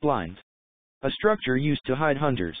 Blind. A structure used to hide hunters.